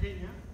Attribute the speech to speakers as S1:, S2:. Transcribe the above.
S1: tem.